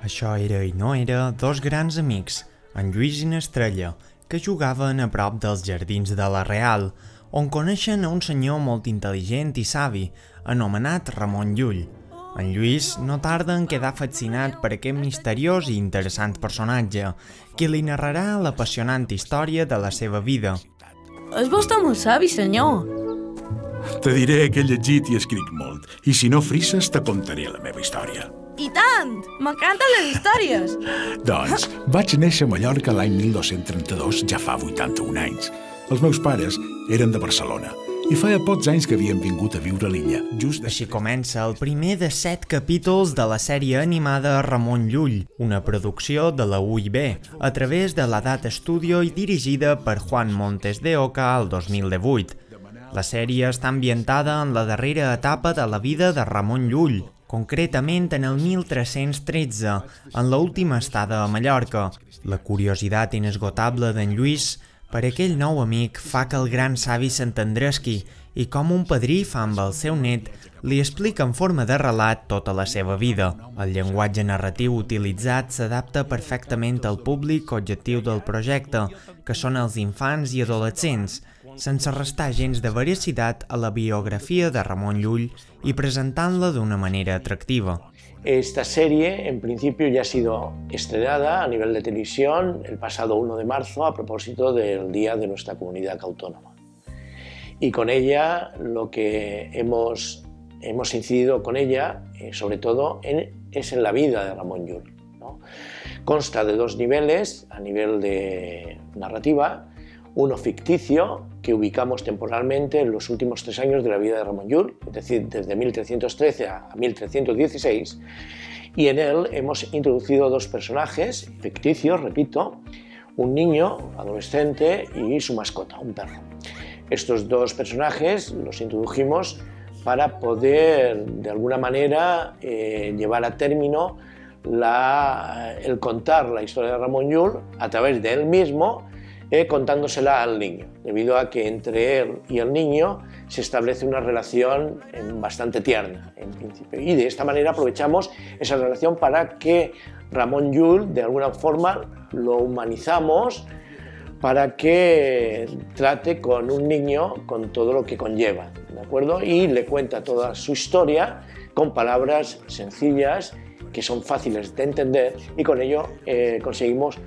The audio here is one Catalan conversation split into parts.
Això era i no era dos grans amics, en Lluís i n'Estrella, que jugaven a prop dels jardins de la Real, on coneixen a un senyor molt intel·ligent i savi, anomenat Ramon Llull. En Lluís no tarda en quedar fascinat per aquest misteriós i interessant personatge, qui li narrarà l'apassionant història de la seva vida. És vostè molt savi, senyor. Te diré que he llegit i escric molt, i si no frisses te contaré la meva història. I tant! M'encanten les històries! Doncs, vaig néixer a Mallorca l'any 1232, ja fa 81 anys. Els meus pares eren de Barcelona i feia pocs anys que havien vingut a viure a l'illa, just Així comença el primer de set capítols de la sèrie animada Ramon Llull, una producció de la UIB, a través de l'Edat Studio i dirigida per Juan Montes de Oca al 2018. La sèrie està ambientada en la darrera etapa de la vida de Ramon Llull, concretament en el 1313, en l'última estada a Mallorca. La curiositat inesgotable d'en Lluís per aquell nou amic fa que el gran savi s'entendresqui i com un padrí fa amb el seu net, li explica en forma de relat tota la seva vida. El llenguatge narratiu utilitzat s'adapta perfectament al públic objectiu del projecte, que són els infants i adolescents, sense restar gens de veracitat a la biografia de Ramon Llull i presentant-la d'una manera atractiva. Esta serie, en principio, ya ha sido estrenada a nivel de televisión el pasado 1 de marzo a propósito del Día de nuestra Comunidad Autónoma. Y con ella lo que hemos, hemos incidido con ella, eh, sobre todo, en, es en la vida de Ramón Llull. ¿no? Consta de dos niveles, a nivel de narrativa, uno ficticio que ubicamos temporalmente en los últimos tres años de la vida de Ramón Llull, es decir, desde 1313 a 1316, y en él hemos introducido dos personajes ficticios, repito, un niño, adolescente y su mascota, un perro. Estos dos personajes los introdujimos para poder, de alguna manera, eh, llevar a término el contar la historia de Ramón Llull a través de él mismo eh, contándosela al niño, debido a que entre él y el niño se establece una relación eh, bastante tierna, en principio. Y de esta manera aprovechamos esa relación para que Ramón Llull, de alguna forma, lo humanizamos para que trate con un niño con todo lo que conlleva, ¿de acuerdo? Y le cuenta toda su historia con palabras sencillas que son fáciles de entender y con ello eh, conseguimos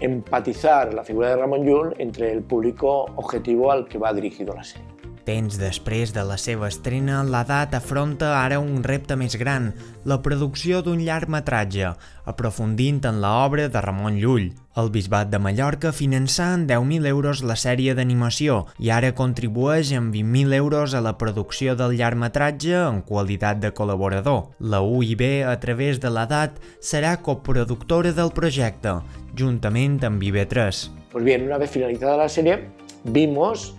empatizar la figura de Ramon Llull entre el público objetivo al que va dirigido la sèrie. Temps després de la seva estrena, l'edat afronta ara un repte més gran, la producció d'un llargmetratge, aprofundint en l'obra de Ramon Llull. El Bisbat de Mallorca finança en 10.000 euros la sèrie d'animació i ara contribueix amb 20.000 euros a la producció del llargmetratge en qualitat de col·laborador. La UIB, a través de l'edat, serà coproductora del projecte, juntament amb IB3. Pues bien, una vez finalizada la serie, vimos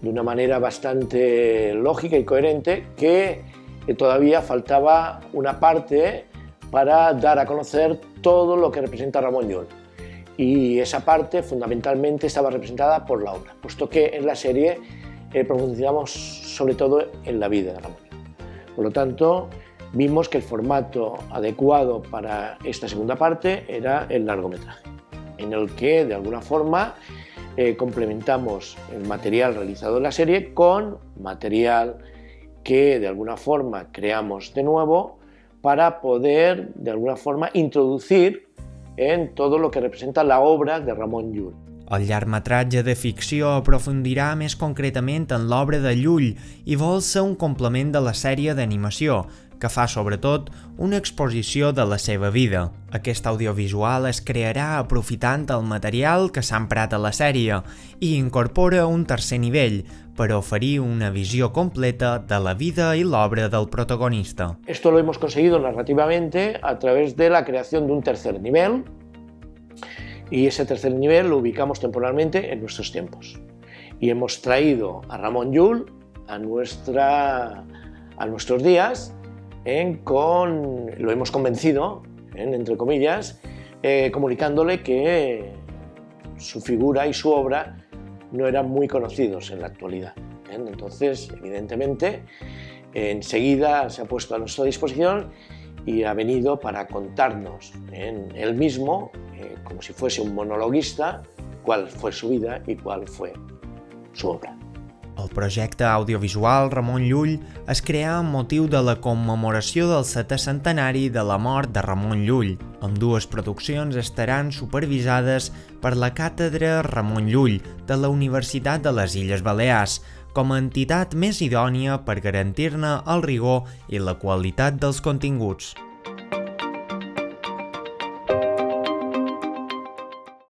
de una manera bastante lógica y coherente que todavía faltaba una parte para dar a conocer todo lo que representa Ramón Llull. Y esa parte fundamentalmente estaba representada por la obra, puesto que en la serie eh, profundizamos sobre todo en la vida de Ramón. Por lo tanto, vimos que el formato adecuado para esta segunda parte era el largometraje, en el que de alguna forma eh, complementamos el material realizado en la serie con material que de alguna forma creamos de nuevo para poder de alguna forma introducir en todo lo que representa la obra de Ramon Llull. El llargmetratge de ficció aprofundirà més concretament en l'obra de Llull i vol ser un complement de la sèrie d'animació, que fa sobretot una exposició de la seva vida. Aquest audiovisual es crearà aprofitant el material que s'ha emprat a la sèrie i incorpora un tercer nivell per oferir una visió completa de la vida i l'obra del protagonista. Esto lo hemos conseguido narrativamente a través de la creación de un tercer nivel y ese tercer nivel lo ubicamos temporalmente en nuestros tiempos. Y hemos traído a Ramón Llull a, nuestra, a nuestros días con, lo hemos convencido, en, entre comillas, eh, comunicándole que su figura y su obra no eran muy conocidos en la actualidad. ¿eh? Entonces, evidentemente, enseguida se ha puesto a nuestra disposición y ha venido para contarnos en él mismo, eh, como si fuese un monologuista, cuál fue su vida y cuál fue su obra. El projecte audiovisual Ramon Llull es creà amb motiu de la commemoració del setè centenari de la mort de Ramon Llull. Amb dues produccions estaran supervisades per la Càtedra Ramon Llull de la Universitat de les Illes Balears, com a entitat més idònia per garantir-ne el rigor i la qualitat dels continguts.